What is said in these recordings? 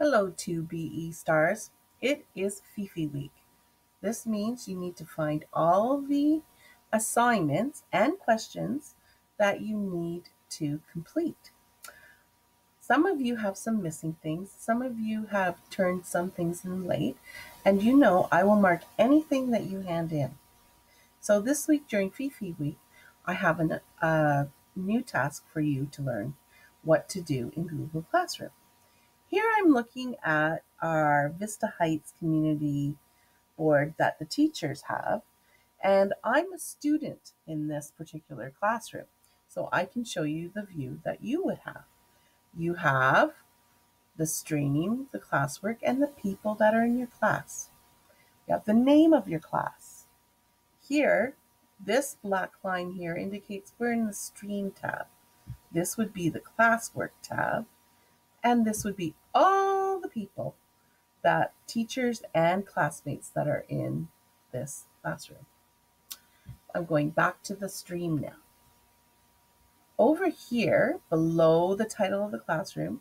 Hello, 2BE stars. It is Fifi week. This means you need to find all the assignments and questions that you need to complete. Some of you have some missing things. Some of you have turned some things in late. And you know I will mark anything that you hand in. So this week during Fifi week, I have a uh, new task for you to learn what to do in Google Classroom. Here I'm looking at our Vista Heights community board that the teachers have, and I'm a student in this particular classroom. So I can show you the view that you would have. You have the stream, the classwork, and the people that are in your class. You have the name of your class. Here, this black line here indicates we're in the stream tab. This would be the classwork tab and this would be all the people that teachers and classmates that are in this classroom. I'm going back to the stream now. Over here, below the title of the classroom,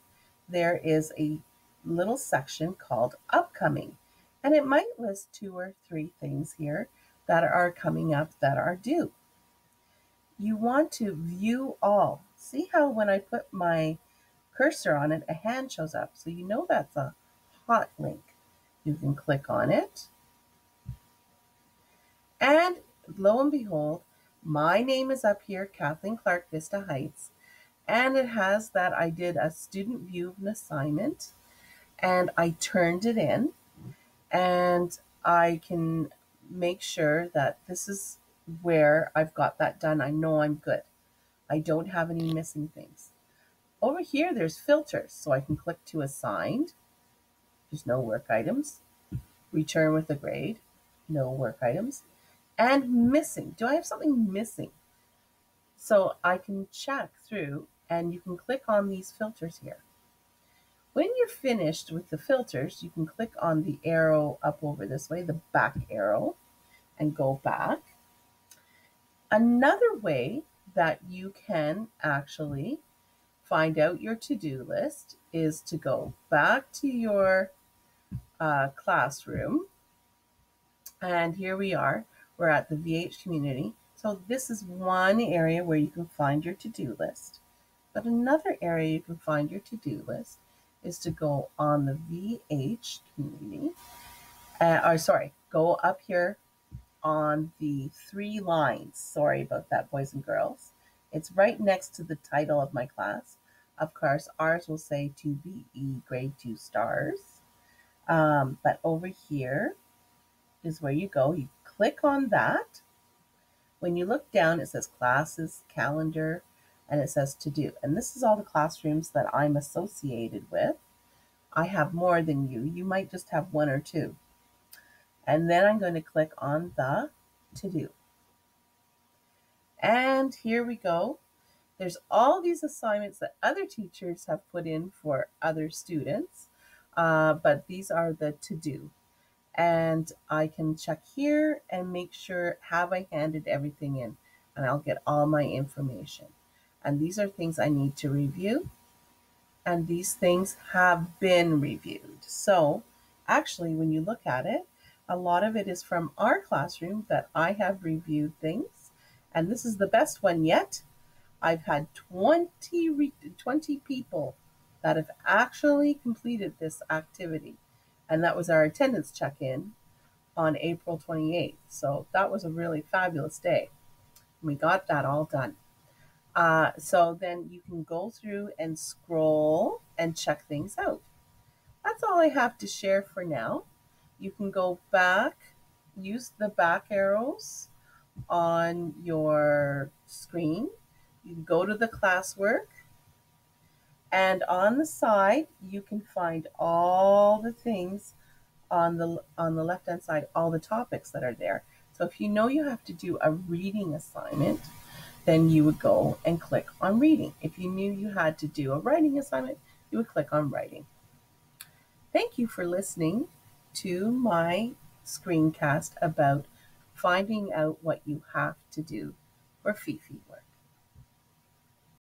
there is a little section called Upcoming. And it might list two or three things here that are coming up that are due. You want to view all. See how when I put my cursor on it, a hand shows up. So you know that's a hot link. You can click on it. And lo and behold, my name is up here, Kathleen Clarke, Vista Heights. And it has that I did a student view of an assignment and I turned it in. And I can make sure that this is where I've got that done. I know I'm good. I don't have any missing things. Over here, there's filters, so I can click to assigned. There's no work items. Return with a grade, no work items. And missing. Do I have something missing? So I can check through and you can click on these filters here. When you're finished with the filters, you can click on the arrow up over this way, the back arrow, and go back. Another way that you can actually find out your to-do list is to go back to your uh, classroom. And here we are. We're at the VH community. So this is one area where you can find your to-do list. But another area you can find your to-do list is to go on the VH community. Uh, or sorry, go up here on the three lines. Sorry about that, boys and girls. It's right next to the title of my class. Of course, ours will say to be grade two stars. Um, but over here is where you go. You click on that. When you look down, it says classes, calendar, and it says to do. And this is all the classrooms that I'm associated with. I have more than you. You might just have one or two. And then I'm going to click on the to do. And here we go. There's all these assignments that other teachers have put in for other students, uh, but these are the to do. And I can check here and make sure, have I handed everything in? And I'll get all my information. And these are things I need to review. And these things have been reviewed. So actually, when you look at it, a lot of it is from our classroom that I have reviewed things. And this is the best one yet I've had 20, re- 20 people that have actually completed this activity. And that was our attendance check in on April 28th. So that was a really fabulous day. We got that all done. Uh, so then you can go through and scroll and check things out. That's all I have to share for now. You can go back, use the back arrows on your screen you go to the classwork, and on the side, you can find all the things on the on the left hand side, all the topics that are there. So if you know you have to do a reading assignment, then you would go and click on reading. If you knew you had to do a writing assignment, you would click on writing. Thank you for listening to my screencast about finding out what you have to do for Fifi work.